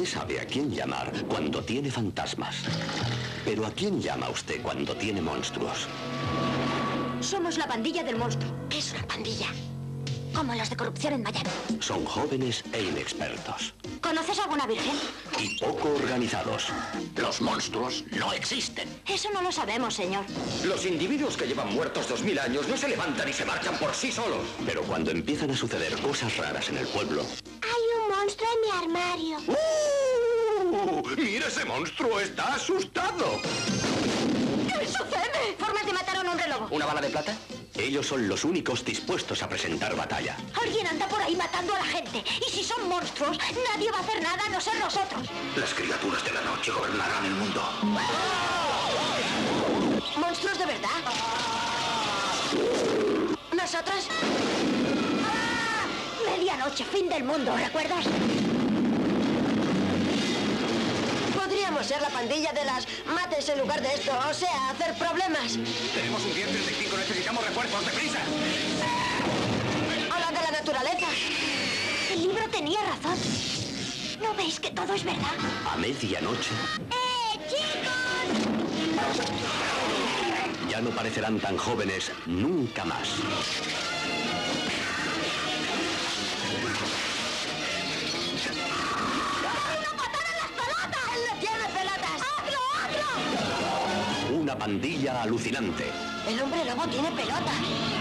Usted sabe a quién llamar cuando tiene fantasmas. Pero ¿a quién llama usted cuando tiene monstruos? Somos la pandilla del monstruo. ¿Qué es una pandilla? Como los de corrupción en Miami. Son jóvenes e inexpertos. ¿Conoces alguna virgen? Y poco organizados. Los monstruos no existen. Eso no lo sabemos, señor. Los individuos que llevan muertos dos mil años no se levantan y se marchan por sí solos. Pero cuando empiezan a suceder cosas raras en el pueblo, Hay un monstruo en mi armario. ¡Uh! ¡Mira ese monstruo! ¡Está asustado! ¿Qué sucede? Formas de matar a un reloj. ¿Una bala de plata? ellos son los únicos dispuestos a presentar batalla. Alguien anda por ahí matando a la gente. Y si son monstruos, nadie va a hacer nada a no ser nosotros. Las criaturas de la noche gobernarán el mundo. ¿Monstruos de verdad? ¿Nosotros? ¡Ah! Medianoche, fin del mundo, ¿recuerdas? Ser la pandilla de las mates en lugar de esto, o sea, hacer problemas. Tenemos un 1035, necesitamos refuerzos, deprisa. Hablan de la naturaleza. El libro tenía razón. ¿No veis que todo es verdad? A medianoche ¡Eh, chicos! ya no parecerán tan jóvenes nunca más. Pandilla alucinante. El hombre lobo tiene pelotas.